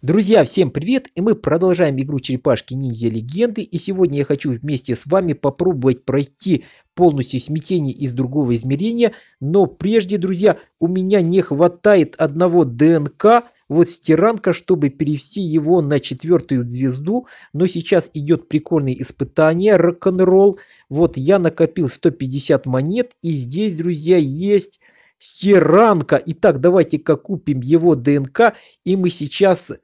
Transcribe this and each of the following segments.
Друзья, всем привет! И мы продолжаем игру Черепашки Ниндзя Легенды. И сегодня я хочу вместе с вами попробовать пройти полностью смятение из другого измерения. Но прежде, друзья, у меня не хватает одного ДНК, вот стиранка, чтобы перевести его на четвертую звезду. Но сейчас идет прикольное испытание, рок-н-ролл. Вот я накопил 150 монет. И здесь, друзья, есть Стиранка. Итак, давайте-ка купим его ДНК, и мы сейчас э,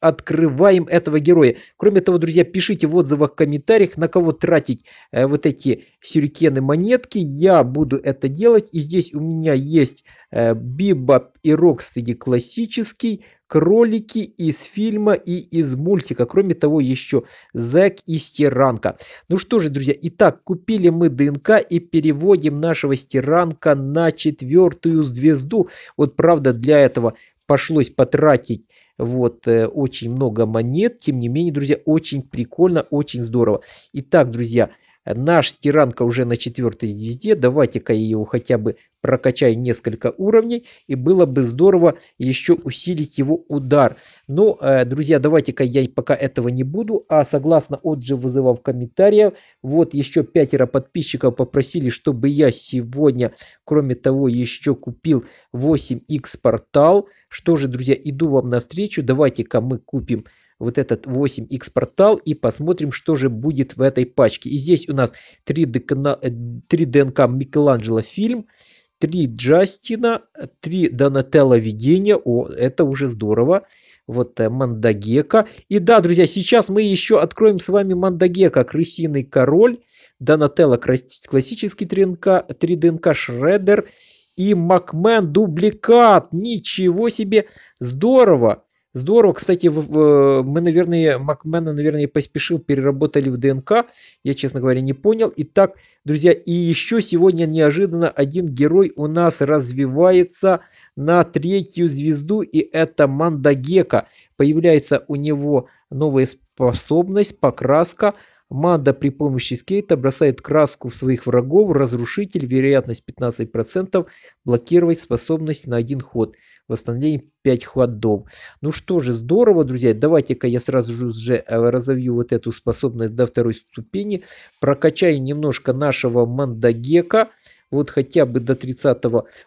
открываем этого героя. Кроме того, друзья, пишите в отзывах, комментариях, на кого тратить э, вот эти сюрикены монетки. Я буду это делать. И здесь у меня есть э, Бибоп и Рокстеди классический, кролики из фильма и из мультика. Кроме того, еще Зэк и Стиранка. Ну что же, друзья, итак, купили мы ДНК и переводим нашего Стиранка на четвертую звезду. Вот правда, для этого пошлось потратить вот э, очень много монет. Тем не менее, друзья, очень прикольно, очень здорово. Итак, друзья, Наш стиранка уже на четвертой звезде. Давайте-ка его хотя бы прокачаю несколько уровней. И было бы здорово еще усилить его удар. Но, э, друзья, давайте-ка я пока этого не буду. А согласно отзывам вызывов комментариев, вот еще пятеро подписчиков попросили, чтобы я сегодня, кроме того, еще купил 8x портал. Что же, друзья, иду вам навстречу. Давайте-ка мы купим вот этот 8x портал и посмотрим, что же будет в этой пачке. И здесь у нас 3, ДК, 3 ДНК Микеланджело фильм, 3 Джастина, 3 Донателло видения. О, это уже здорово. Вот э, Мандагека. И да, друзья, сейчас мы еще откроем с вами Мандагека, Крысиный король, Донателло классический 3 ДНК, 3 ДНК Шредер и Макмен дубликат. Ничего себе, здорово. Здорово, кстати, мы, наверное, Макмена, наверное, поспешил, переработали в ДНК. Я, честно говоря, не понял. Итак, друзья, и еще сегодня неожиданно один герой у нас развивается на третью звезду, и это Мандагека. Появляется у него новая способность, покраска – Манда при помощи скейта бросает краску в своих врагов, разрушитель, вероятность 15%, блокировать способность на один ход, восстановление 5 ходов. Ну что же, здорово, друзья, давайте-ка я сразу же э, разовью вот эту способность до второй ступени, прокачаю немножко нашего Мандагека, вот хотя бы до 30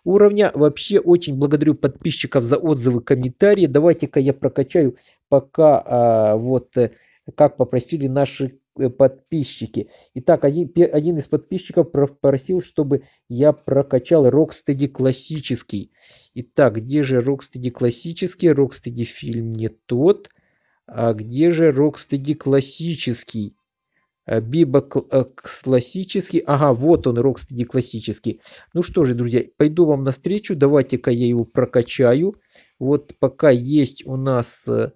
уровня. Вообще очень благодарю подписчиков за отзывы, комментарии. Давайте-ка я прокачаю пока а, вот э, как попросили наши подписчики. Итак, один, один из подписчиков попросил, чтобы я прокачал Rocksteady классический. Итак, где же Rocksteady классический? Rocksteady фильм не тот. А где же Rocksteady классический? Биба э, классический. Ага, вот он, Rocksteady классический. Ну что же, друзья, пойду вам навстречу. Давайте-ка я его прокачаю. Вот пока есть у нас э,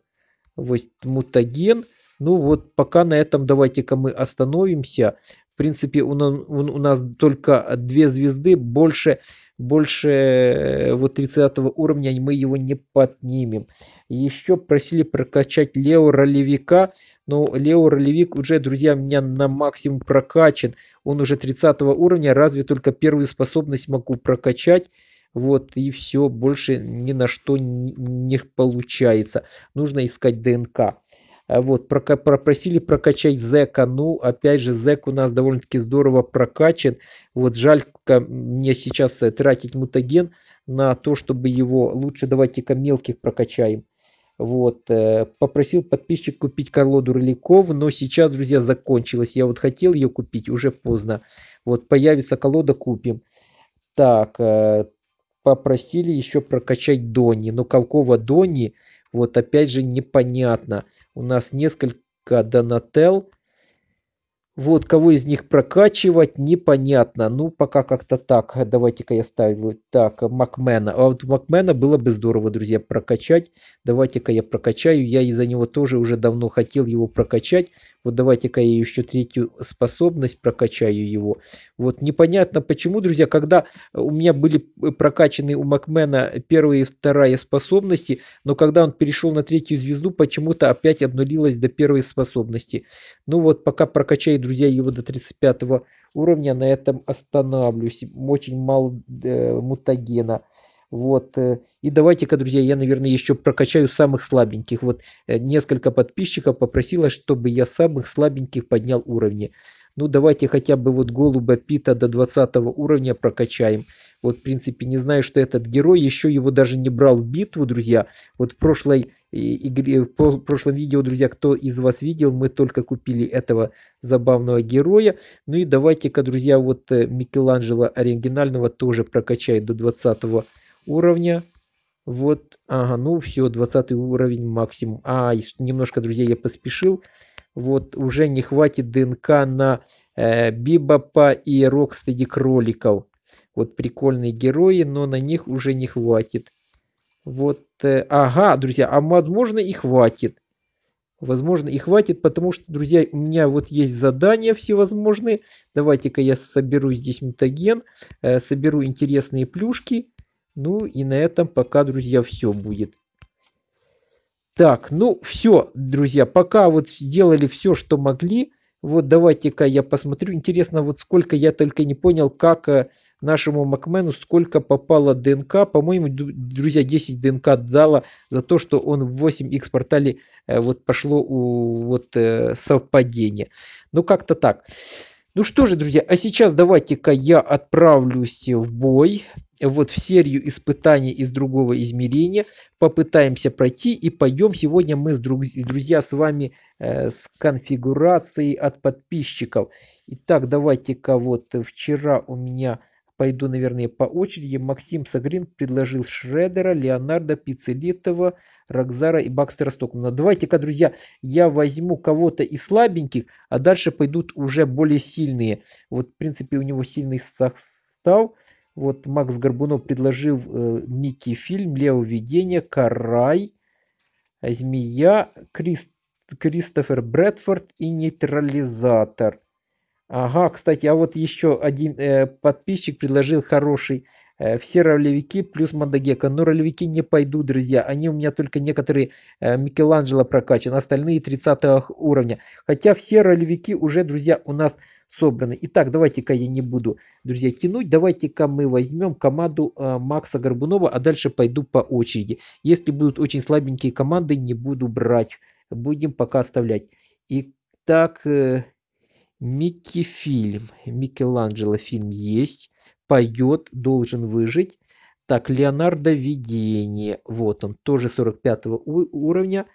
вот мутаген. Ну вот пока на этом давайте-ка мы остановимся. В принципе, у нас, у нас только две звезды, больше, больше э, вот 30 уровня мы его не поднимем. Еще просили прокачать Лео Ролевика, но Лео Ролевик уже, друзья, у меня на максимум прокачан. Он уже 30 уровня, разве только первую способность могу прокачать. Вот и все, больше ни на что не получается. Нужно искать ДНК. А вот, пропросили прокачать зека. Ну, опять же, зек у нас довольно-таки здорово прокачан. Вот жалько мне сейчас э, тратить мутаген на то, чтобы его... Лучше давайте-ка мелких прокачаем. Вот, э, попросил подписчик купить колоду роликов, но сейчас, друзья, закончилась. Я вот хотел ее купить, уже поздно. Вот, появится колода, купим. Так, э, попросили еще прокачать Дони. Но какого Дони? Вот опять же непонятно. У нас несколько Донател. Вот кого из них прокачивать, непонятно. Ну, пока как-то так. Давайте-ка я ставлю так, Макмена. А вот Макмена было бы здорово, друзья, прокачать. Давайте-ка я прокачаю. Я из-за него тоже уже давно хотел его прокачать. Вот давайте-ка я еще третью способность прокачаю его. Вот непонятно почему, друзья, когда у меня были прокачаны у Макмена первая и вторая способности, но когда он перешел на третью звезду, почему-то опять обнулилось до первой способности. Ну вот, пока прокачаю, друзья, его до 35 уровня, на этом останавливаюсь. Очень мало э, мутагена. Вот. Э, и давайте-ка, друзья, я, наверное, еще прокачаю самых слабеньких. Вот э, несколько подписчиков попросило, чтобы я самых слабеньких поднял уровни. Ну, давайте хотя бы вот голуба Пита до 20 уровня прокачаем. Вот, в принципе, не знаю, что этот герой, еще его даже не брал в битву, друзья. Вот в прошлой игре, в прошлом видео, друзья, кто из вас видел, мы только купили этого забавного героя. Ну и давайте-ка, друзья, вот э, Микеланджело оригинального тоже прокачает до 20 уровня. Вот, ага, ну все, 20 уровень максимум. А, немножко, друзья, я поспешил. Вот, уже не хватит ДНК на э, Бибопа и Рокстеди кроликов. Вот прикольные герои, но на них уже не хватит. Вот, э, ага, друзья, а возможно и хватит. Возможно и хватит, потому что, друзья, у меня вот есть задания всевозможные. Давайте-ка я соберу здесь мутаген, э, соберу интересные плюшки. Ну и на этом пока, друзья, все будет. Так, ну все, друзья, пока вот сделали все, что могли. Вот давайте-ка я посмотрю. Интересно, вот сколько я только не понял, как э, нашему Макмену сколько попало ДНК. По-моему, друзья, 10 ДНК дало за то, что он в 8Х портале э, вот пошло у, вот э, совпадение. Ну, как-то так. Ну что же, друзья, а сейчас давайте-ка я отправлюсь в бой вот в серию испытаний из другого измерения. Попытаемся пройти и пойдем сегодня мы, с друг, друзья, с вами э, с конфигурацией от подписчиков. Итак, давайте-ка вот вчера у меня пойду, наверное, по очереди. Максим Сагрин предложил Шредера, Леонардо Пиццелитова, Рокзара и Бакстера Стокмана. Давайте-ка, друзья, я возьму кого-то из слабеньких, а дальше пойдут уже более сильные. Вот, в принципе, у него сильный состав. Вот Макс Горбунов предложил э, Микки фильм «Лео видение», «Карай», «Змея», Крис, Кристофер Брэдфорд и «Нейтрализатор». Ага, кстати, а вот еще один э, подписчик предложил хороший. Э, все ролевики плюс Мандагека. Но ролевики не пойдут, друзья. Они у меня только некоторые э, Микеланджело прокачаны, остальные 30 уровня. Хотя все ролевики уже, друзья, у нас собраны. Итак, давайте-ка я не буду, друзья, тянуть. Давайте-ка мы возьмем команду э, Макса Горбунова, а дальше пойду по очереди. Если будут очень слабенькие команды, не буду брать. Будем пока оставлять. Итак... Э, Микки фильм. Микеланджело фильм есть. Поет, должен выжить. Так, Леонардо видение. Вот он, тоже 45 уровня.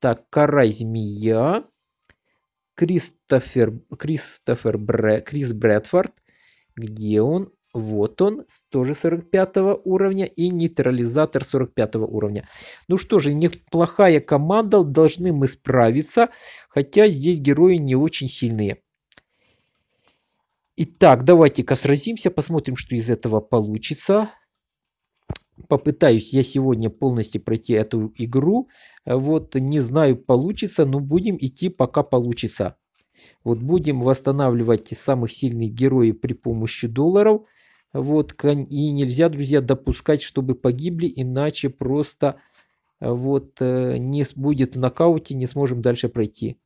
Так, Карай змея. Кристофер, Кристофер Бре, Крис Брэдфорд. Где он? Вот он, тоже 45 уровня. И нейтрализатор 45 уровня. Ну что же, неплохая команда. Должны мы справиться. Хотя здесь герои не очень сильные. Итак, давайте-ка сразимся, посмотрим, что из этого получится. Попытаюсь я сегодня полностью пройти эту игру. Вот, не знаю, получится, но будем идти, пока получится. Вот, будем восстанавливать самых сильных героев при помощи долларов. Вот, и нельзя, друзья, допускать, чтобы погибли, иначе просто вот э, не будет в нокауте, не сможем дальше пройти.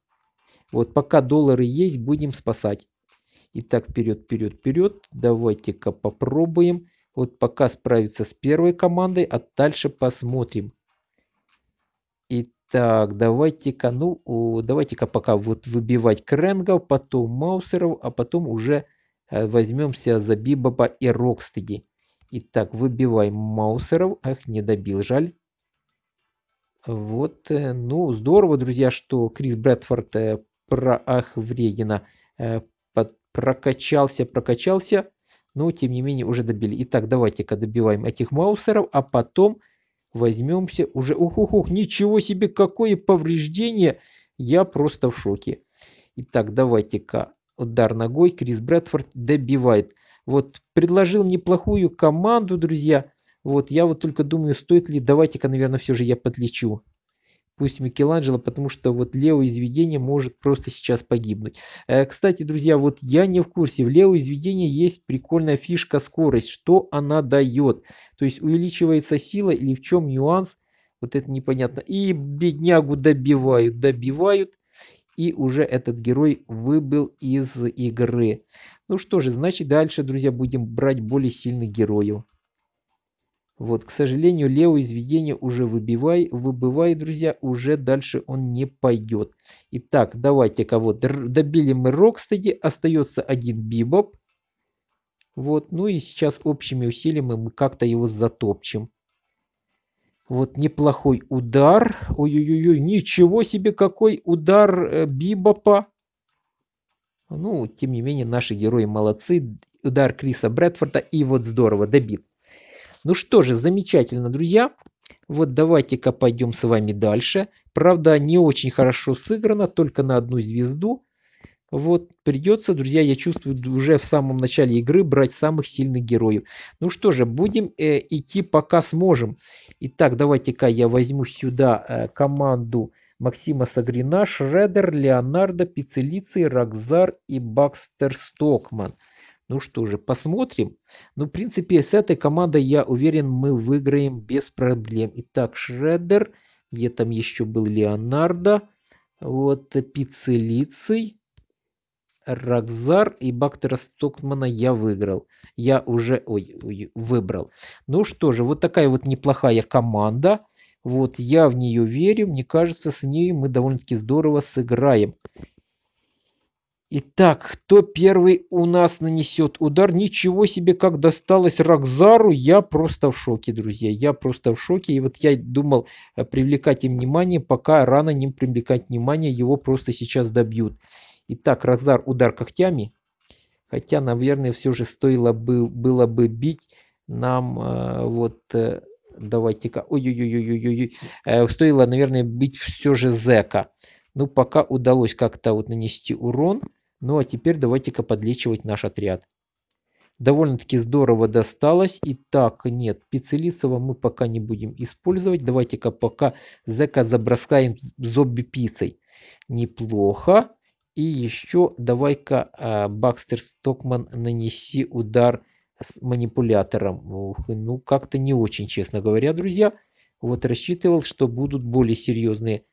Вот, пока доллары есть, будем спасать. Итак, вперед, вперед, вперед. Давайте-ка попробуем. Вот пока справиться с первой командой, а дальше посмотрим. Итак, давайте-ка, ну, давайте-ка пока вот выбивать Кренгов, потом Маусеров, а потом уже э, возьмемся за Бибоба и Рокстеди. Итак, выбиваем Маусеров. Ах, не добил, жаль. Вот, э, ну, здорово, друзья, что Крис Брэдфорд э, про Ах Вредина прокачался, прокачался, но тем не менее уже добили. Итак, давайте-ка добиваем этих маусеров, а потом возьмемся уже... Ух-ух-ух, ничего себе, какое повреждение! Я просто в шоке. Итак, давайте-ка удар ногой. Крис Брэдфорд добивает. Вот, предложил неплохую команду, друзья. Вот, я вот только думаю, стоит ли... Давайте-ка, наверное, все же я подлечу пусть Микеланджело, потому что вот Лео из видения может просто сейчас погибнуть. Э, кстати, друзья, вот я не в курсе, в Лео из видения есть прикольная фишка скорость, что она дает. То есть увеличивается сила или в чем нюанс, вот это непонятно. И беднягу добивают, добивают. И уже этот герой выбыл из игры. Ну что же, значит дальше, друзья, будем брать более сильных героев. Вот, к сожалению, левое изведение уже выбивай, выбывает, друзья, уже дальше он не пойдет. Итак, давайте-ка вот добили мы Рокстеди, остается один Бибоп. Вот, ну и сейчас общими усилиями мы как-то его затопчем. Вот неплохой удар. Ой-ой-ой, ничего себе какой удар э, Бибопа. Ну, тем не менее, наши герои молодцы. Удар Криса Брэдфорда и вот здорово добит. Ну что же, замечательно, друзья. Вот давайте-ка пойдем с вами дальше. Правда, не очень хорошо сыграно, только на одну звезду. Вот придется, друзья, я чувствую уже в самом начале игры брать самых сильных героев. Ну что же, будем э, идти пока сможем. Итак, давайте-ка я возьму сюда э, команду Максима Сагрина, Шредер, Леонардо, Пиццелицей, Рокзар и Бакстер Стокман. Ну что же, посмотрим. Ну, в принципе, с этой командой, я уверен, мы выиграем без проблем. Итак, Шредер, где там еще был Леонардо, вот, Пиццелицей, Рокзар и Бактера Стокмана я выиграл. Я уже ой, ой, выбрал. Ну что же, вот такая вот неплохая команда. Вот я в нее верю. Мне кажется, с ней мы довольно-таки здорово сыграем. Итак, кто первый у нас нанесет удар? Ничего себе, как досталось Рокзару. Я просто в шоке, друзья. Я просто в шоке. И вот я думал э, привлекать им внимание, пока рано не привлекать внимание. Его просто сейчас добьют. Итак, Рокзар удар когтями. Хотя, наверное, все же стоило бы, было бы бить нам э, вот... Э, Давайте-ка... Ой-ой-ой-ой-ой-ой. Э, стоило, наверное, бить все же Зека. Ну, пока удалось как-то вот нанести урон. Ну, а теперь давайте-ка подлечивать наш отряд. Довольно-таки здорово досталось. Итак, нет, Пиццелицева мы пока не будем использовать. Давайте-ка пока Зека заброскаем зомби-пиццей. Неплохо. И еще давай-ка э, Бакстер Стокман нанеси удар с манипулятором. Ух, ну, как-то не очень, честно говоря, друзья. Вот рассчитывал, что будут более серьезные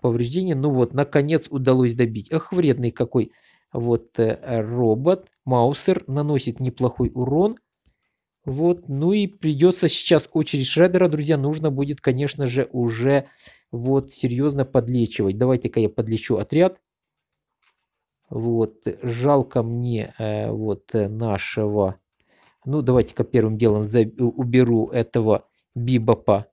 повреждения. Ну вот, наконец удалось добить. Ах, вредный какой. Вот э, робот, Маусер, наносит неплохой урон. Вот, ну и придется сейчас очередь Шредера, друзья, нужно будет, конечно же, уже вот серьезно подлечивать. Давайте-ка я подлечу отряд. Вот, жалко мне э, вот э, нашего... Ну, давайте-ка первым делом уберу этого Бибопа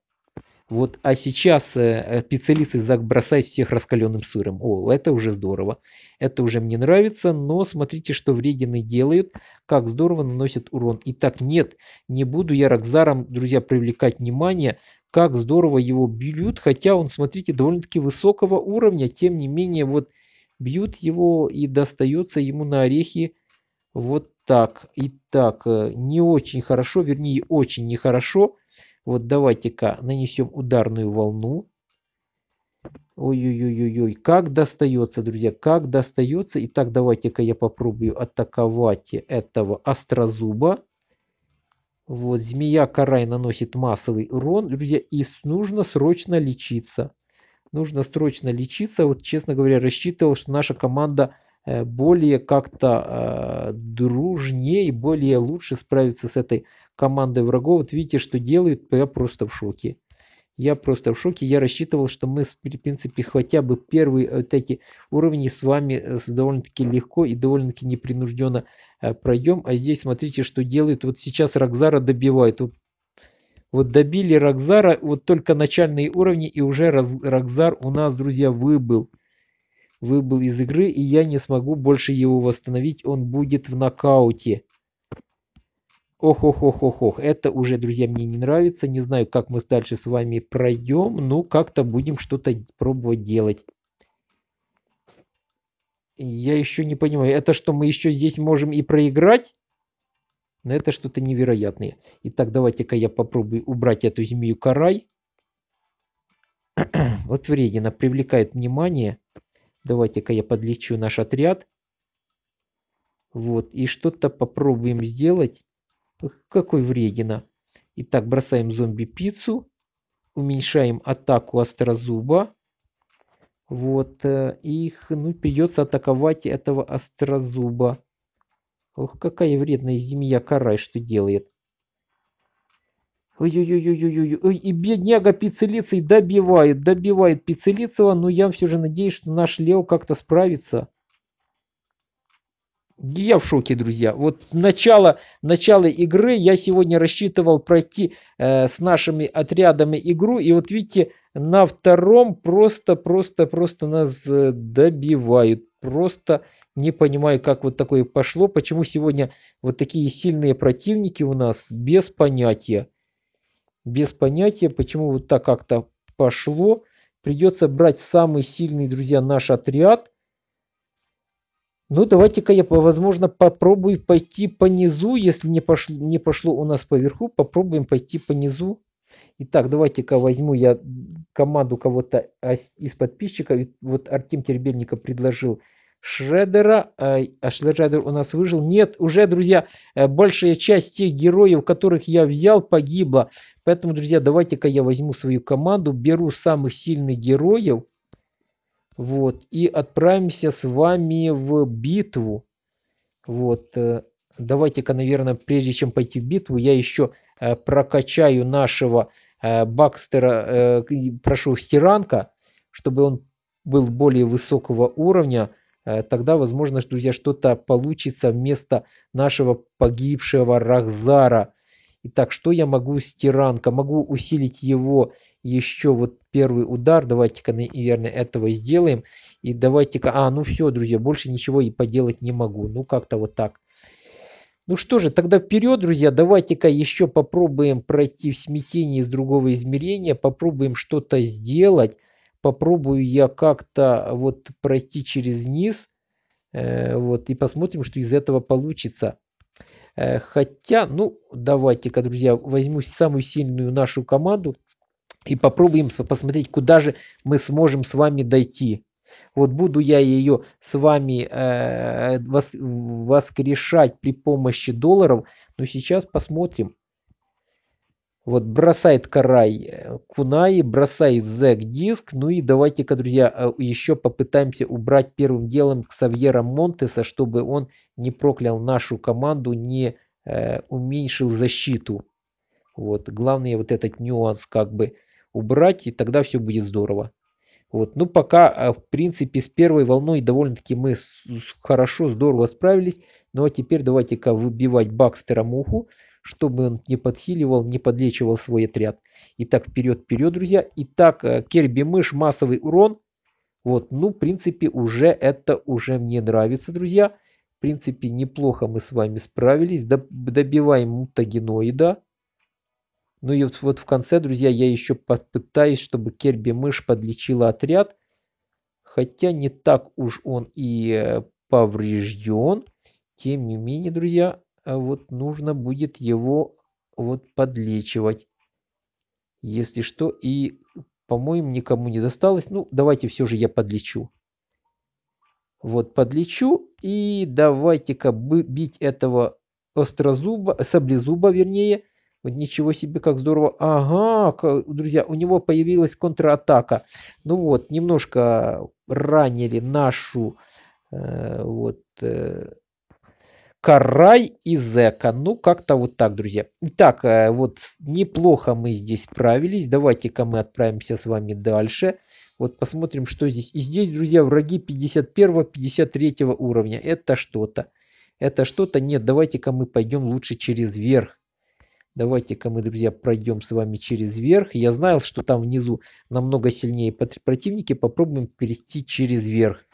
вот, а сейчас э, специалисты забросают всех раскаленным сыром. О, это уже здорово. Это уже мне нравится, но смотрите, что вредины делают, как здорово наносят урон. Итак, нет, не буду я Рокзаром, друзья, привлекать внимание, как здорово его бьют, хотя он, смотрите, довольно-таки высокого уровня, тем не менее, вот бьют его и достается ему на орехи вот так. Итак, э, не очень хорошо, вернее, очень нехорошо. Вот давайте-ка нанесем ударную волну. Ой-ой-ой-ой, как достается, друзья, как достается. Итак, давайте-ка я попробую атаковать этого острозуба. Вот, змея Карай наносит массовый урон, друзья, и нужно срочно лечиться. Нужно срочно лечиться. Вот, честно говоря, рассчитывал, что наша команда более как-то э, дружнее, более лучше справиться с этой командой врагов. Вот видите, что делают, я просто в шоке. Я просто в шоке. Я рассчитывал, что мы, в принципе, хотя бы первые вот эти уровни с вами э, довольно-таки легко и довольно-таки непринужденно пройдем. А здесь смотрите, что делают. Вот сейчас Рокзара добивают. Вот, вот добили Рокзара, вот только начальные уровни, и уже Рокзар у нас, друзья, выбыл выбыл из игры, и я не смогу больше его восстановить, он будет в нокауте. Ох-ох-ох-ох-ох, это уже, друзья, мне не нравится, не знаю, как мы дальше с вами пройдем, ну, как-то будем что-то пробовать делать. Я еще не понимаю, это что, мы еще здесь можем и проиграть? Но это что-то невероятное. Итак, давайте-ка я попробую убрать эту змею карай. вот вредина привлекает внимание. Давайте-ка я подлечу наш отряд. Вот, и что-то попробуем сделать. Какой вредина. Итак, бросаем зомби-пиццу. Уменьшаем атаку острозуба. Вот, э, их, ну, придется атаковать этого острозуба. Ох, какая вредная змея карай, что делает. Ой-ой-ой-ой-ой, ой, и бедняга Пиццелицей добивает, добивает Пиццелицева, но я все же надеюсь, что наш Лео как-то справится. Я в шоке, друзья. Вот начало, начало игры я сегодня рассчитывал пройти э, с нашими отрядами игру. И вот видите, на втором просто, просто, просто нас э, добивают. Просто не понимаю, как вот такое пошло. Почему сегодня вот такие сильные противники у нас без понятия без понятия, почему вот так как-то пошло. Придется брать самый сильный, друзья, наш отряд. Ну, давайте-ка я, возможно, попробую пойти по низу. Если не пошло, не пошло у нас поверху, попробуем пойти по низу. Итак, давайте-ка возьму я команду кого-то из подписчиков. Вот Артем Тербельников предложил Шредера. А, а Шредер у нас выжил. Нет, уже, друзья, э, большая часть тех героев, которых я взял, погибла. Поэтому, друзья, давайте-ка я возьму свою команду, беру самых сильных героев. Вот, и отправимся с вами в битву. Вот, э, давайте-ка, наверное, прежде чем пойти в битву, я еще э, прокачаю нашего Бакстера, прошу, Стиранка, чтобы он был более высокого уровня. Э, тогда, возможно, друзья, что-то получится вместо нашего погибшего Рахзара. Итак, что я могу с Тиранка? Могу усилить его еще вот первый удар. Давайте-ка, наверное, этого сделаем. И давайте-ка... А, ну все, друзья, больше ничего и поделать не могу. Ну, как-то вот так. Ну что же, тогда вперед, друзья, давайте-ка еще попробуем пройти в смятение из другого измерения, попробуем что-то сделать попробую я как-то вот пройти через низ, э, вот, и посмотрим, что из этого получится. Э, хотя, ну, давайте-ка, друзья, возьму самую сильную нашу команду и попробуем посмотреть, куда же мы сможем с вами дойти. Вот буду я ее с вами э, воскрешать при помощи долларов, но сейчас посмотрим. Вот бросает Карай э, Кунаи, бросает Зек диск. Ну и давайте-ка, друзья, э, еще попытаемся убрать первым делом Ксавьера Монтеса, чтобы он не проклял нашу команду, не э, уменьшил защиту. Вот, главное вот этот нюанс как бы убрать, и тогда все будет здорово. Вот, ну пока, э, в принципе, с первой волной довольно-таки мы хорошо, здорово справились. Ну а теперь давайте-ка выбивать Бакстера Муху чтобы он не подхиливал, не подлечивал свой отряд. Итак, вперед, вперед, друзья. Итак, э, Керби мышь, массовый урон. Вот, ну, в принципе, уже это уже мне нравится, друзья. В принципе, неплохо мы с вами справились. Добиваем мутагеноида. Ну и вот, вот в конце, друзья, я еще попытаюсь, чтобы Керби мышь подлечила отряд. Хотя не так уж он и э, поврежден. Тем не менее, друзья, вот нужно будет его вот подлечивать. Если что, и, по-моему, никому не досталось. Ну, давайте все же я подлечу. Вот, подлечу. И давайте-ка бить этого острозуба, саблезуба, вернее. Вот ничего себе, как здорово. Ага, друзья, у него появилась контратака. Ну вот, немножко ранили нашу э, вот э, Карай и Зека. Ну, как-то вот так, друзья. Итак, э, вот неплохо мы здесь справились. Давайте-ка мы отправимся с вами дальше. Вот посмотрим, что здесь. И здесь, друзья, враги 51-53 уровня. Это что-то. Это что-то? Нет, давайте-ка мы пойдем лучше через верх. Давайте-ка мы, друзья, пройдем с вами через верх. Я знал, что там внизу намного сильнее противники. Попробуем перейти через верх.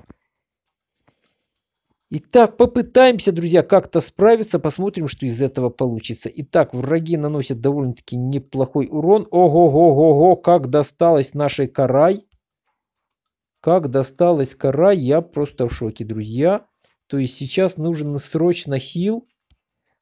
Итак, попытаемся, друзья, как-то справиться, посмотрим, что из этого получится. Итак, враги наносят довольно-таки неплохой урон. Ого-го-го-го, как досталось нашей карай. Как досталось карай, я просто в шоке, друзья. То есть сейчас нужен срочно хил.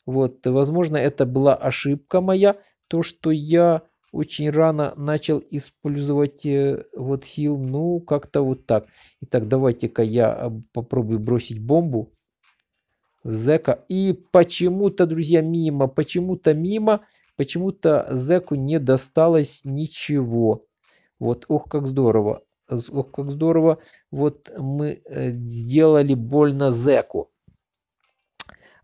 Вот, возможно, это была ошибка моя, то, что я очень рано начал использовать э, вот хил. Ну, как-то вот так. Итак, давайте-ка я а, попробую бросить бомбу в зека. И почему-то, друзья, мимо, почему-то мимо, почему-то зеку не досталось ничего. Вот, ох, как здорово. Ох, как здорово. Вот мы э, сделали больно зеку.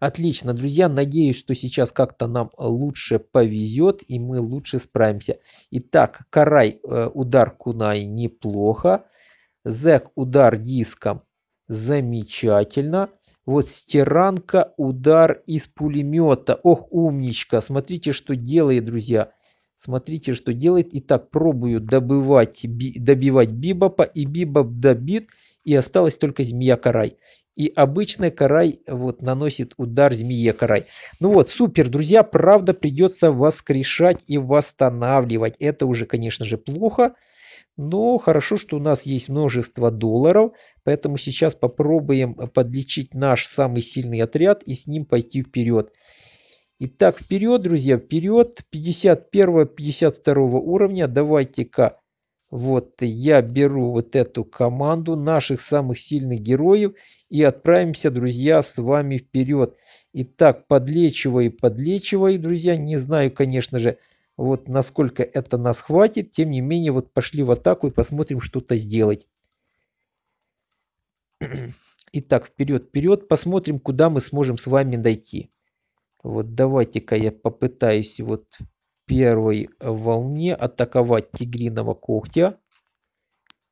Отлично, друзья, надеюсь, что сейчас как-то нам лучше повезет и мы лучше справимся. Итак, Карай, э, удар Кунай неплохо. Зек, удар диском замечательно. Вот стиранка, удар из пулемета. Ох, умничка. Смотрите, что делает, друзья. Смотрите, что делает. Итак, пробую добывать, би, добивать Бибопа. И Бибоп добит. И осталась только змея Карай. И обычный Карай вот наносит удар змее Карай. Ну вот, супер, друзья. Правда, придется воскрешать и восстанавливать. Это уже, конечно же, плохо. Но хорошо, что у нас есть множество долларов, поэтому сейчас попробуем подлечить наш самый сильный отряд и с ним пойти вперед. Итак, вперед, друзья, вперед. 51-52 уровня. Давайте-ка, вот я беру вот эту команду наших самых сильных героев и отправимся, друзья, с вами вперед. Итак, подлечиваю, подлечиваю, друзья. Не знаю, конечно же, вот насколько это нас хватит. Тем не менее, вот пошли в атаку и посмотрим что-то сделать. Итак, вперед, вперед. Посмотрим, куда мы сможем с вами дойти. Вот давайте-ка я попытаюсь вот первой волне атаковать тигриного когтя.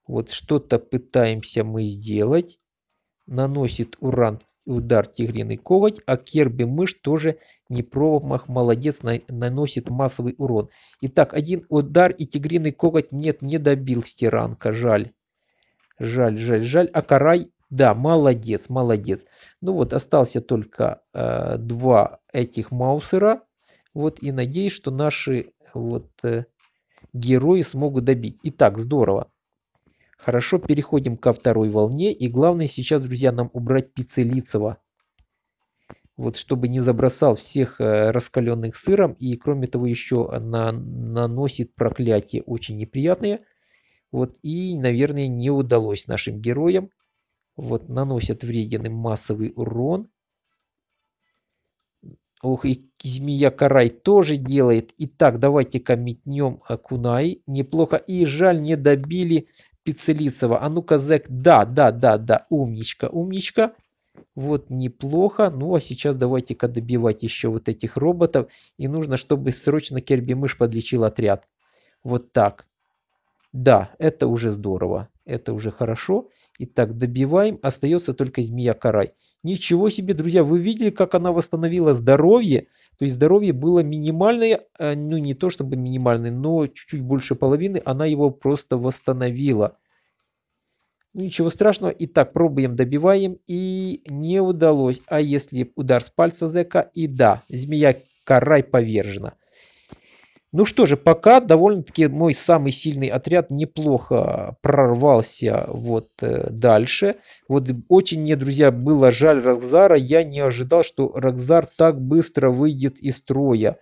Вот что-то пытаемся мы сделать. Наносит уран удар тигриный коготь, а Керби мышь тоже не промах, молодец, на, наносит массовый урон. Итак, один удар и тигриный коготь нет, не добил стиранка, жаль. Жаль, жаль, жаль. А Карай, да, молодец, молодец. Ну вот, остался только э, два этих маусера. Вот, и надеюсь, что наши вот э, герои смогут добить. Итак, здорово. Хорошо, переходим ко второй волне. И главное сейчас, друзья, нам убрать Пиццелицева. Вот чтобы не забросал всех э, раскаленных сыром. И кроме того еще на, наносит проклятие очень неприятные. Вот и, наверное, не удалось нашим героям. Вот наносят вреден массовый урон. Ох, и змея Карай тоже делает. Итак, давайте-ка метнем Кунай. Неплохо. И жаль, не добили Пиццелицева. А ну-ка, зэк. Да, да, да, да. Умничка, умничка. Вот неплохо. Ну а сейчас давайте-ка добивать еще вот этих роботов. И нужно, чтобы срочно Керби Мышь подлечил отряд. Вот так. Да, это уже здорово. Это уже хорошо. Итак, добиваем. Остается только змея Карай. Ничего себе, друзья, вы видели, как она восстановила здоровье? То есть здоровье было минимальное, э, ну не то чтобы минимальное, но чуть-чуть больше половины, она его просто восстановила. Ну, ничего страшного. Итак, пробуем, добиваем. И не удалось. А если удар с пальца зэка? И да, змея Карай повержена. Ну что же, пока довольно-таки мой самый сильный отряд неплохо прорвался вот э, дальше. Вот очень мне, друзья, было жаль Рокзара. Я не ожидал, что Рокзар так быстро выйдет из строя.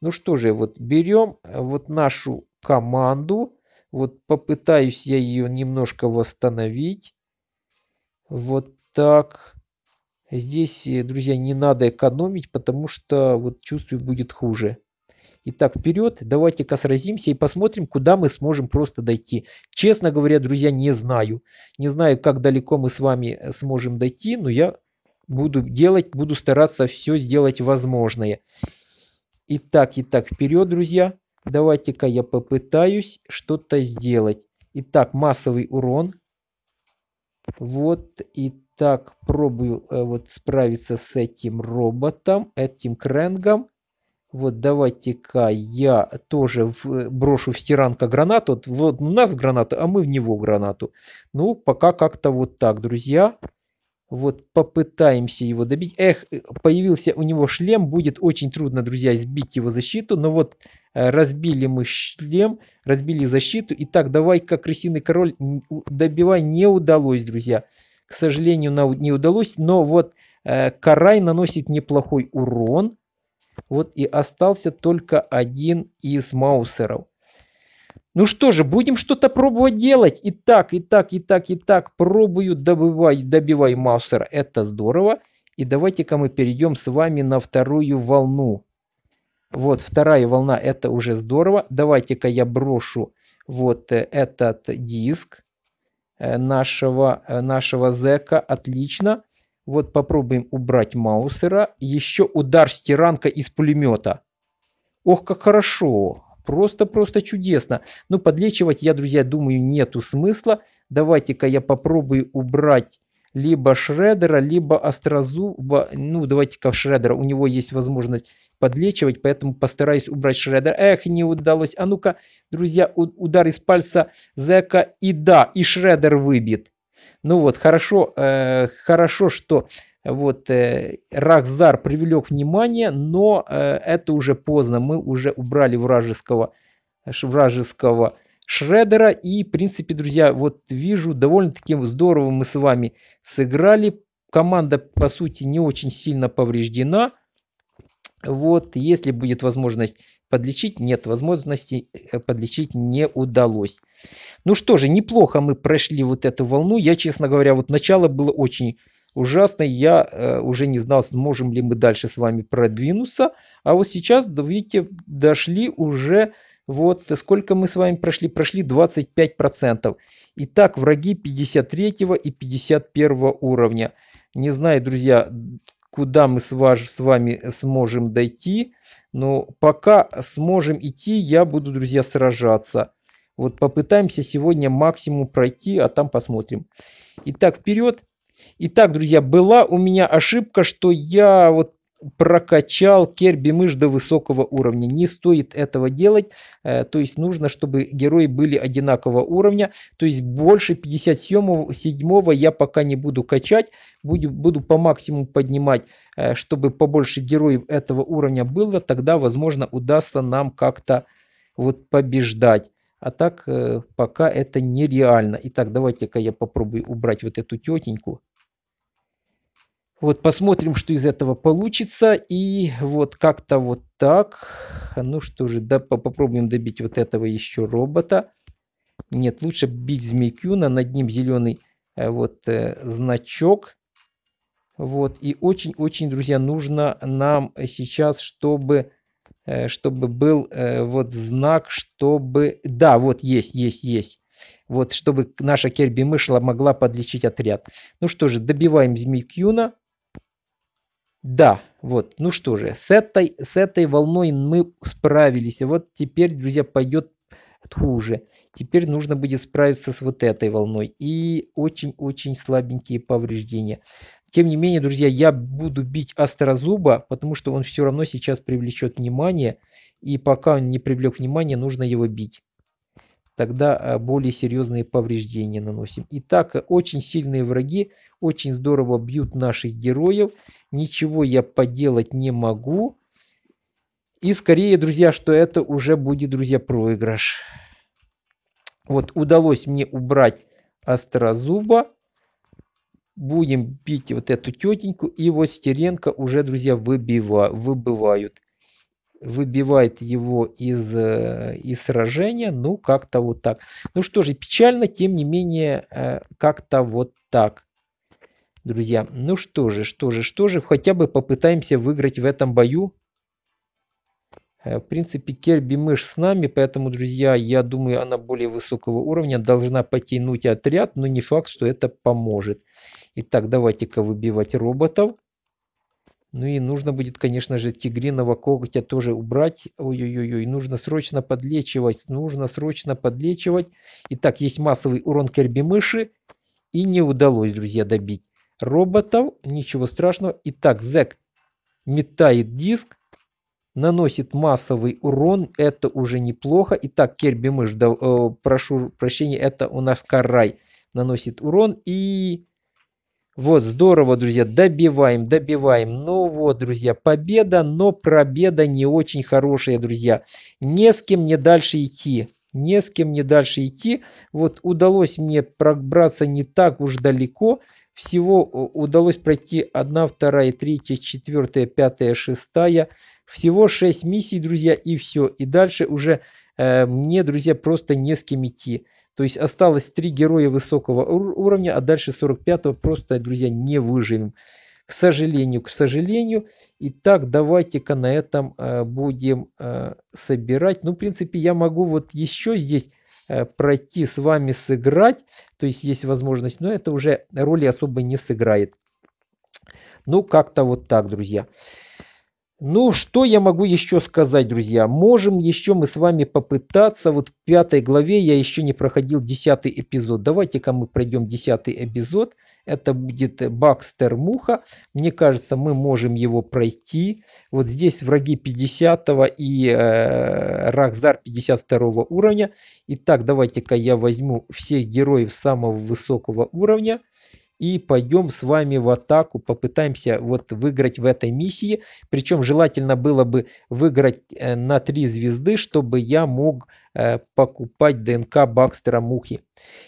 Ну что же, вот берем э, вот нашу команду. Вот попытаюсь я ее немножко восстановить. Вот так. Здесь, э, друзья, не надо экономить, потому что вот чувствую будет хуже. Итак, вперед, давайте-ка сразимся и посмотрим, куда мы сможем просто дойти. Честно говоря, друзья, не знаю. Не знаю, как далеко мы с вами э, сможем дойти, но я буду делать, буду стараться все сделать возможное. Итак, итак, вперед, друзья. Давайте-ка я попытаюсь что-то сделать. Итак, массовый урон. Вот, итак, пробую э, вот справиться с этим роботом, этим крэнгом. Вот давайте-ка я тоже в, э, брошу в стиранка гранату. Вот у нас граната, а мы в него гранату. Ну, пока как-то вот так, друзья. Вот попытаемся его добить. Эх, э, появился у него шлем. Будет очень трудно, друзья, сбить его защиту. Но вот э, разбили мы шлем, разбили защиту. Итак, давай-ка, крысиный король, добивай не удалось, друзья. К сожалению, не удалось. Но вот Карай наносит неплохой урон. Вот и остался только один из маусеров. Ну что же, будем что-то пробовать делать. И так, и так, и так, и так. Пробую, добывай, добивай маусер. Это здорово. И давайте-ка мы перейдем с вами на вторую волну. Вот вторая волна, это уже здорово. Давайте-ка я брошу вот э, этот диск э, нашего, э, нашего зека. Отлично. Вот попробуем убрать Маусера. Еще удар стиранка из пулемета. Ох, как хорошо. Просто-просто чудесно. Но подлечивать я, друзья, думаю, нету смысла. Давайте-ка я попробую убрать либо Шредера, либо Острозуба. Ну, давайте-ка Шредера. У него есть возможность подлечивать, поэтому постараюсь убрать Шредер. Эх, не удалось. А ну-ка, друзья, удар из пальца Зека. И да, и Шредер выбит. Ну вот, хорошо, э, хорошо, что вот э, Рахзар привлек внимание, но э, это уже поздно. Мы уже убрали вражеского, вражеского Шредера. И, в принципе, друзья, вот вижу, довольно-таки здорово мы с вами сыграли. Команда, по сути, не очень сильно повреждена. Вот, если будет возможность подлечить, нет возможности э, подлечить не удалось. Ну что же, неплохо мы прошли вот эту волну. Я, честно говоря, вот начало было очень ужасно. Я э, уже не знал, сможем ли мы дальше с вами продвинуться. А вот сейчас, видите, дошли уже вот сколько мы с вами прошли? Прошли 25%. Итак, враги 53 и 51 уровня. Не знаю, друзья, куда мы с, ваш, с вами сможем дойти. Но пока сможем идти, я буду, друзья, сражаться. Вот попытаемся сегодня максимум пройти, а там посмотрим. Итак, вперед. Итак, друзья, была у меня ошибка, что я вот прокачал Керби мышь до высокого уровня. Не стоит этого делать. Э, то есть нужно, чтобы герои были одинакового уровня. То есть больше 57 7 я пока не буду качать. Буду, буду по максимуму поднимать, э, чтобы побольше героев этого уровня было. Тогда, возможно, удастся нам как-то вот побеждать. А так э, пока это нереально. Итак, давайте-ка я попробую убрать вот эту тетеньку. Вот посмотрим, что из этого получится. И вот как-то вот так. Ну что же, да, попробуем добить вот этого еще робота. Нет, лучше бить Змейкюна. Над ним зеленый э, вот э, значок. Вот. И очень-очень, друзья, нужно нам сейчас, чтобы, э, чтобы был вот знак, чтобы... Да, вот есть, есть, есть. Вот, чтобы наша Керби Мышла могла подлечить отряд. Ну что же, добиваем Змейкюна. Да, вот, ну что же, с этой, с этой волной мы справились. Вот теперь, друзья, пойдет хуже. Теперь нужно будет справиться с вот этой волной. И очень-очень слабенькие повреждения. Тем не менее, друзья, я буду бить Острозуба, потому что он все равно сейчас привлечет внимание. И пока он не привлек внимание, нужно его бить тогда а, более серьезные повреждения наносим. Итак, очень сильные враги, очень здорово бьют наших героев. Ничего я поделать не могу. И скорее, друзья, что это уже будет, друзья, проигрыш. Вот удалось мне убрать Острозуба. Будем бить вот эту тетеньку. И вот Стеренко уже, друзья, выбива, выбывают выбивает его из, э, из сражения, ну, как-то вот так. Ну что же, печально, тем не менее, э, как-то вот так. Друзья, ну что же, что же, что же, хотя бы попытаемся выиграть в этом бою. Э, в принципе, Керби мышь с нами, поэтому, друзья, я думаю, она более высокого уровня, должна потянуть отряд, но не факт, что это поможет. Итак, давайте-ка выбивать роботов. Ну и нужно будет, конечно же, тигриного когтя тоже убрать. Ой-ой-ой, нужно срочно подлечивать, нужно срочно подлечивать. Итак, есть массовый урон Керби мыши. И не удалось, друзья, добить роботов. Ничего страшного. Итак, Зек метает диск. Наносит массовый урон. Это уже неплохо. Итак, Керби мышь, да, э, прошу прощения, это у нас Карай наносит урон. И вот, здорово, друзья, добиваем, добиваем. Ну вот, друзья, победа, но пробеда не очень хорошая, друзья. Не с кем мне дальше идти. Не с кем мне дальше идти. Вот удалось мне пробраться не так уж далеко. Всего удалось пройти 1, 2, 3, 4, 5, 6. Всего 6 миссий, друзья, и все. И дальше уже э, мне, друзья, просто не с кем идти. То есть осталось три героя высокого уровня, а дальше 45-го просто, друзья, не выживем. К сожалению, к сожалению. Итак, давайте-ка на этом э, будем э, собирать. Ну, в принципе, я могу вот еще здесь э, пройти с вами сыграть. То есть есть возможность, но это уже роли особо не сыграет. Ну, как-то вот так, друзья. Ну, что я могу еще сказать, друзья? Можем еще мы с вами попытаться, вот в пятой главе я еще не проходил десятый эпизод. Давайте-ка мы пройдем десятый эпизод. Это будет Бакстер Муха. Мне кажется, мы можем его пройти. Вот здесь враги 50 и э, Рахзар 52 уровня. Итак, давайте-ка я возьму всех героев самого высокого уровня и пойдем с вами в атаку, попытаемся вот выиграть в этой миссии. Причем желательно было бы выиграть э, на 3 звезды, чтобы я мог э, покупать ДНК Бакстера Мухи.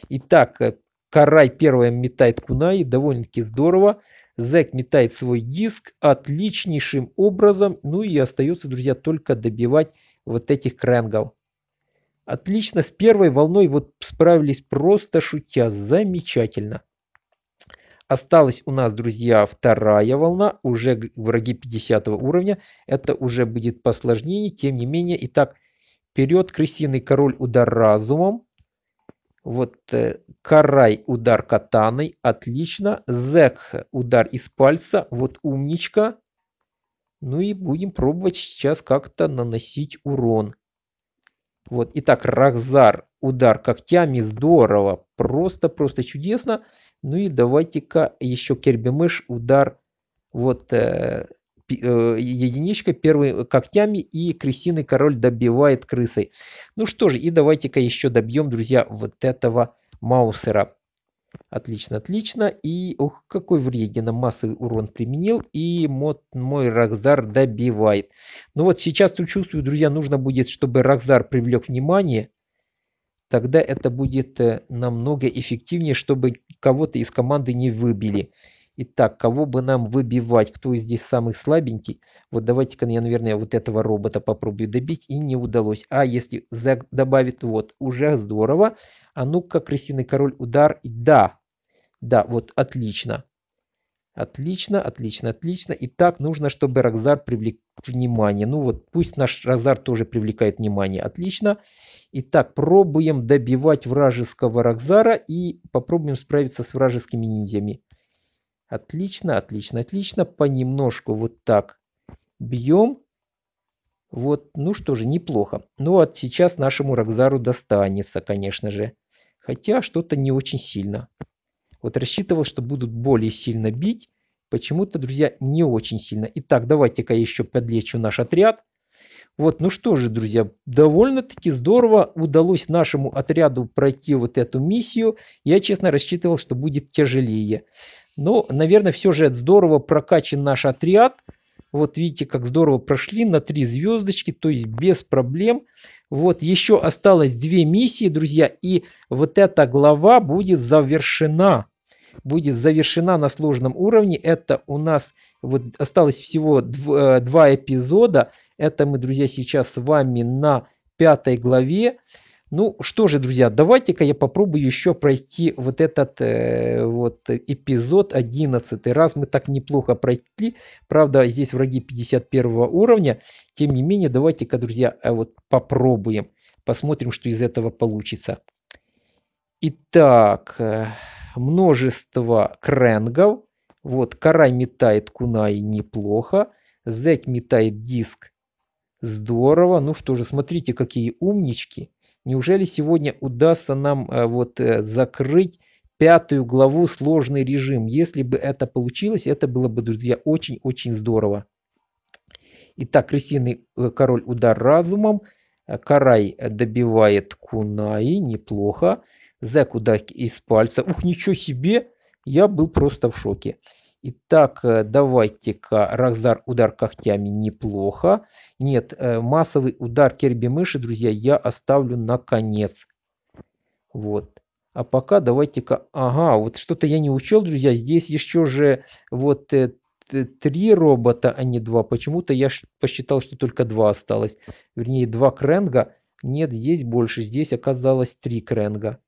Итак, э, Карай первая метает Кунаи, довольно-таки здорово. Зек метает свой диск отличнейшим образом. Ну и остается, друзья, только добивать вот этих крэнгов. Отлично, с первой волной вот справились просто шутя, замечательно. Осталась у нас, друзья, вторая волна, уже враги 50 уровня. Это уже будет посложнее, тем не менее. Итак, вперед, крысиный король, удар разумом. Вот э, Карай, удар катаной, отлично. Зек, удар из пальца, вот умничка. Ну и будем пробовать сейчас как-то наносить урон. Вот, итак, Рахзар, удар когтями, здорово, просто-просто чудесно. Ну и давайте-ка еще Керби Мышь, удар вот э, э, единичка, первый когтями и крысиный король добивает крысой. Ну что же, и давайте-ка еще добьем, друзья, вот этого Маусера. Отлично, отлично. И, ух, какой вредина массовый урон применил. И мод, мой Рахзар добивает. Ну вот сейчас тут чувствую, друзья, нужно будет, чтобы Рахзар привлек внимание тогда это будет э, намного эффективнее, чтобы кого-то из команды не выбили. Итак, кого бы нам выбивать? Кто здесь самый слабенький? Вот давайте-ка я, наверное, вот этого робота попробую добить. И не удалось. А если Зак добавит, вот, уже здорово. А ну-ка, крысиный король, удар. Да, да, вот, отлично. Отлично, отлично, отлично. Итак, нужно, чтобы Рокзар привлек внимание. Ну вот, пусть наш Рокзар тоже привлекает внимание. Отлично. Итак, пробуем добивать вражеского Рокзара и попробуем справиться с вражескими ниндзями. Отлично, отлично, отлично. Понемножку вот так бьем. Вот, ну что же, неплохо. Ну вот сейчас нашему Рокзару достанется, конечно же. Хотя что-то не очень сильно. Вот рассчитывал, что будут более сильно бить. Почему-то, друзья, не очень сильно. Итак, давайте-ка еще подлечу наш отряд. Вот, ну что же, друзья, довольно-таки здорово удалось нашему отряду пройти вот эту миссию. Я, честно, рассчитывал, что будет тяжелее. Но, наверное, все же здорово прокачан наш отряд. Вот видите, как здорово прошли на три звездочки, то есть без проблем. Вот еще осталось две миссии, друзья, и вот эта глава будет завершена. Будет завершена на сложном уровне. Это у нас вот осталось всего дв два эпизода. Это мы, друзья, сейчас с вами на пятой главе. Ну что же, друзья, давайте-ка я попробую еще пройти вот этот э, вот эпизод 11. Раз мы так неплохо пройти, правда, здесь враги 51 уровня, тем не менее, давайте-ка, друзья, э, вот попробуем. Посмотрим, что из этого получится. Итак, э, множество кренгов. Вот, Карай метает кунай неплохо. Зек метает диск Здорово. Ну что же, смотрите, какие умнички. Неужели сегодня удастся нам э, вот э, закрыть пятую главу сложный режим? Если бы это получилось, это было бы, друзья, очень-очень здорово. Итак, крысиный э, король удар разумом. Карай добивает Кунаи, неплохо. Зек удар из пальца. Ух, ничего себе! Я был просто в шоке. Итак, э, давайте-ка Рахзар удар когтями неплохо. Нет, э, массовый удар Керби мыши, друзья, я оставлю на конец. Вот. А пока давайте-ка... Ага, вот что-то я не учел, друзья. Здесь еще же вот э, три робота, а не два. Почему-то я посчитал, что только два осталось. Вернее, два кренга. Нет, здесь больше. Здесь оказалось три кренга.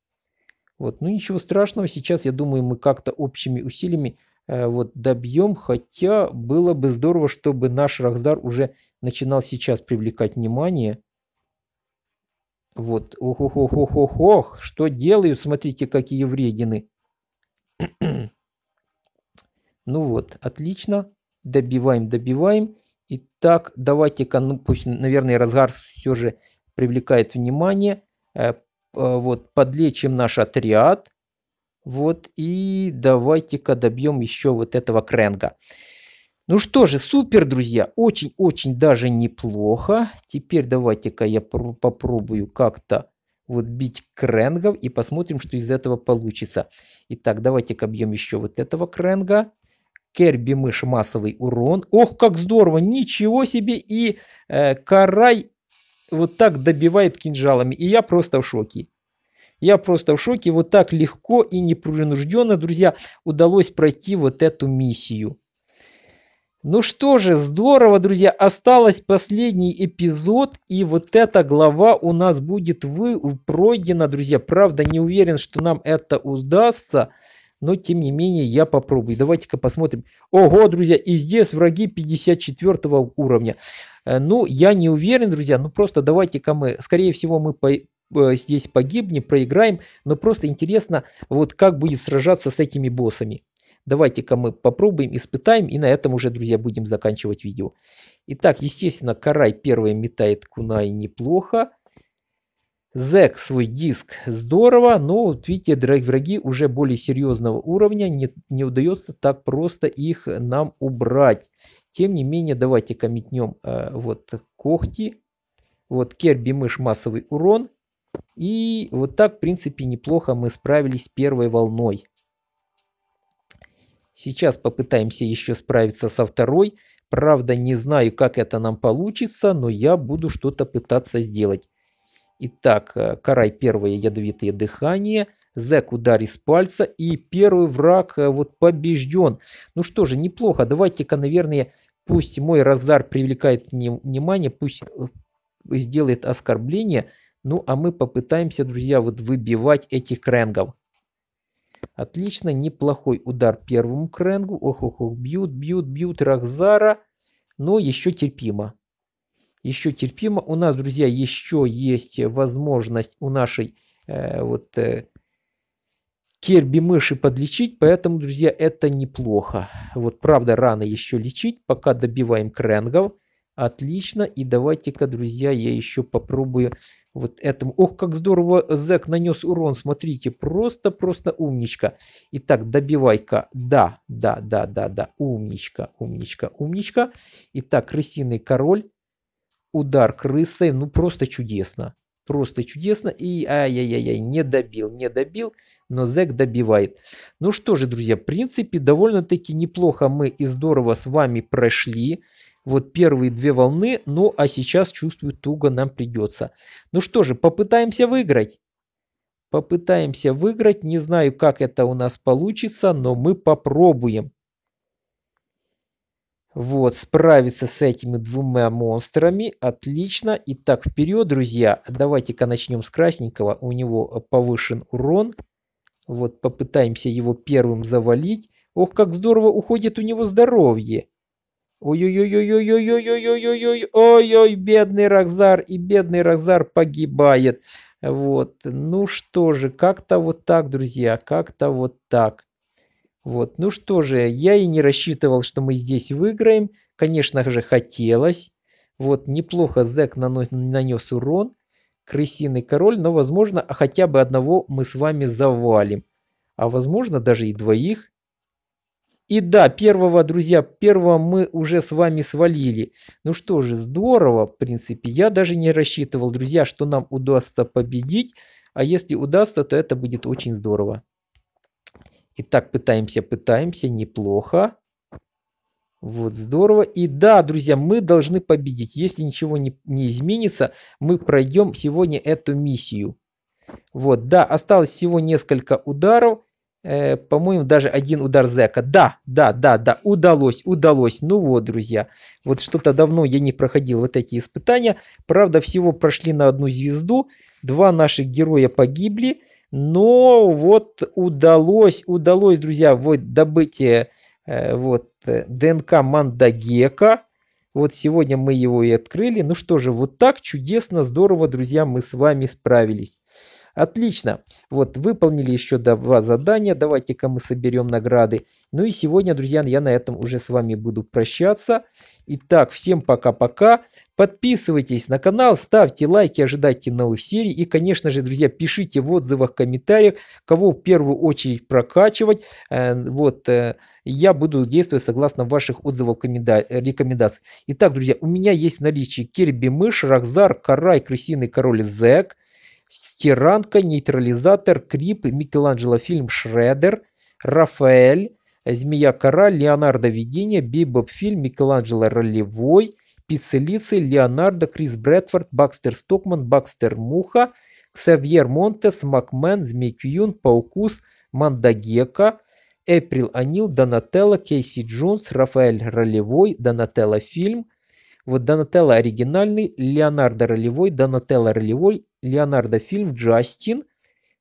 Вот, ну ничего страшного. Сейчас, я думаю, мы как-то общими усилиями вот добьем, хотя было бы здорово, чтобы наш Рахзар уже начинал сейчас привлекать внимание. Вот, ох, ох, ох, ох, ох, ох, что делают, смотрите, какие вредины. Ну вот, отлично. Добиваем, добиваем. Итак, давайте-ка, ну пусть, наверное, разгар все же привлекает внимание. Э, вот, подлечим наш отряд. Вот, и давайте-ка добьем еще вот этого кренга. Ну что же, супер, друзья, очень-очень даже неплохо. Теперь давайте-ка я попробую как-то вот бить кренгов и посмотрим, что из этого получится. Итак, давайте-ка бьем еще вот этого кренга. Керби мышь массовый урон. Ох, как здорово, ничего себе. И э, Карай вот так добивает кинжалами. И я просто в шоке. Я просто в шоке. Вот так легко и непринужденно, друзья, удалось пройти вот эту миссию. Ну что же, здорово, друзья. Осталось последний эпизод. И вот эта глава у нас будет вы пройдена, друзья. Правда, не уверен, что нам это удастся. Но, тем не менее, я попробую. Давайте-ка посмотрим. Ого, друзья, и здесь враги 54 уровня. Э, ну, я не уверен, друзья. Ну, просто давайте-ка мы... Скорее всего, мы здесь погибнем, проиграем. Но просто интересно, вот как будет сражаться с этими боссами. Давайте-ка мы попробуем, испытаем, и на этом уже, друзья, будем заканчивать видео. Итак, естественно, Карай первый метает Кунай неплохо. Зек свой диск здорово, но вот видите, враги уже более серьезного уровня, не, не удается так просто их нам убрать. Тем не менее, давайте-ка метнем э, вот когти. Вот Керби мышь массовый урон. И вот так, в принципе, неплохо мы справились с первой волной. Сейчас попытаемся еще справиться со второй. Правда, не знаю, как это нам получится, но я буду что-то пытаться сделать. Итак, э, Карай первое ядовитое дыхание. Зек удар из пальца. И первый враг э, вот побежден. Ну что же, неплохо. Давайте-ка, наверное, пусть мой Разар привлекает внимание. Пусть э, сделает оскорбление. Ну а мы попытаемся, друзья, вот выбивать этих кренгов. Отлично, неплохой удар первому кренгу. Ох, ох, ох, бьют, бьют, бьют Рахзара. Но еще терпимо. Еще терпимо. У нас, друзья, еще есть возможность у нашей э, вот э, Керби мыши подлечить, поэтому, друзья, это неплохо. Вот, правда, рано еще лечить, пока добиваем кренгов. Отлично, и давайте-ка, друзья, я еще попробую вот этому. Ох, как здорово Зек нанес урон, смотрите, просто-просто умничка. Итак, добивай-ка, да, да, да, да, да, умничка, умничка, умничка. Итак, крысиный король, удар крысой, ну просто чудесно. Просто чудесно. И ай-яй-яй, не добил, не добил, но Зек добивает. Ну что же, друзья, в принципе, довольно-таки неплохо мы и здорово с вами прошли. Вот первые две волны, ну а сейчас, чувствую, туго нам придется. Ну что же, попытаемся выиграть. Попытаемся выиграть. Не знаю, как это у нас получится, но мы попробуем. Вот, справиться с этими двумя монстрами. Отлично. Итак, вперед, друзья. Давайте-ка начнем с красненького. У него повышен урон. Вот, попытаемся его первым завалить. Ох, как здорово уходит у него здоровье. Ой-ой-ой-ой-ой-ой-ой-ой-ой-ой, ой-ой, бедный Рахзар, и бедный Рахзар погибает. Вот, ну что же, как-то вот так, друзья, как-то вот так. Вот, ну что же, я и не рассчитывал, что мы здесь выиграем. Конечно же, хотелось. Вот, неплохо Зек нанес урон. Крысиный король, но, возможно, хотя бы одного мы с вами завалим. А возможно, даже и двоих. И да, первого, друзья, первого мы уже с вами свалили. Ну что же, здорово, в принципе. Я даже не рассчитывал, друзья, что нам удастся победить. А если удастся, то это будет очень здорово. Итак, пытаемся, пытаемся, неплохо. Вот, здорово. И да, друзья, мы должны победить. Если ничего не, не изменится, мы пройдем сегодня эту миссию. Вот, да, осталось всего несколько ударов. Э, по-моему, даже один удар зэка. Да, да, да, да, удалось, удалось. Ну вот, друзья, вот что-то давно я не проходил вот эти испытания. Правда, всего прошли на одну звезду. Два наших героя погибли. Но вот удалось, удалось, друзья, вот добыть э, вот э, ДНК Мандагека. Вот сегодня мы его и открыли. Ну что же, вот так чудесно, здорово, друзья, мы с вами справились. Отлично. Вот, выполнили еще два задания. Давайте-ка мы соберем награды. Ну и сегодня, друзья, я на этом уже с вами буду прощаться. Итак, всем пока-пока. Подписывайтесь на канал, ставьте лайки, ожидайте новых серий. И, конечно же, друзья, пишите в отзывах, комментариях, кого в первую очередь прокачивать. Э, вот, э, я буду действовать согласно ваших отзывов, рекомендаций. Итак, друзья, у меня есть в наличии Кирби Мышь, Рахзар, Карай, Крысиный Король Зек, Стиранка, Нейтрализатор, Крип, Микеланджело фильм Шредер, Рафаэль, Змея Король, Леонардо Видение, Бибоп фильм, Микеланджело Ролевой, Пиццелицей, Леонардо, Крис Брэдфорд, Бакстер Стокман, Бакстер Муха, Ксавьер Монтес, Макмен, Змей Кьюн, Паукус, Мандагека, Эприл Анил, Донателло, Кейси Джонс, Рафаэль Ролевой, Донателло фильм. Вот Донателло оригинальный, Леонардо Ролевой, Донателло Ролевой, Леонардо фильм, Джастин,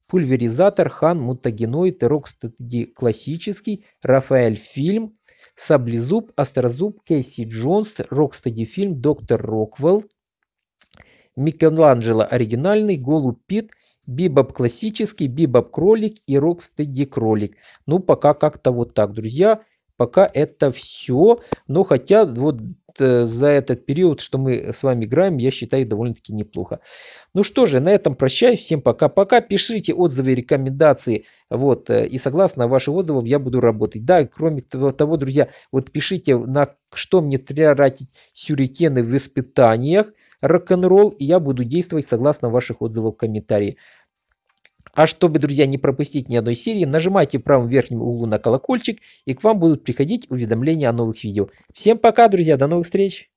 Пульверизатор, Хан, Мутагеноид, Рокстеди классический, Рафаэль фильм, Саблезуб, Острозуб, Кейси Джонс, Рокстеди фильм, Доктор Роквелл, Микеланджело оригинальный, Голуб Пит, Бибоп классический, Бибоп кролик и Рокстеди кролик. Ну, пока как-то вот так, друзья. Пока это все. Но хотя вот за этот период, что мы с вами играем, я считаю довольно-таки неплохо. Ну что же, на этом прощаюсь. Всем пока-пока. Пишите отзывы, рекомендации. Вот, э, и согласно вашим отзывам я буду работать. Да, кроме того, друзья, вот пишите, на что мне тратить сюрикены в испытаниях рок-н-ролл, и я буду действовать согласно ваших отзывов в комментарии. А чтобы, друзья, не пропустить ни одной серии, нажимайте в правом верхнем углу на колокольчик, и к вам будут приходить уведомления о новых видео. Всем пока, друзья, до новых встреч!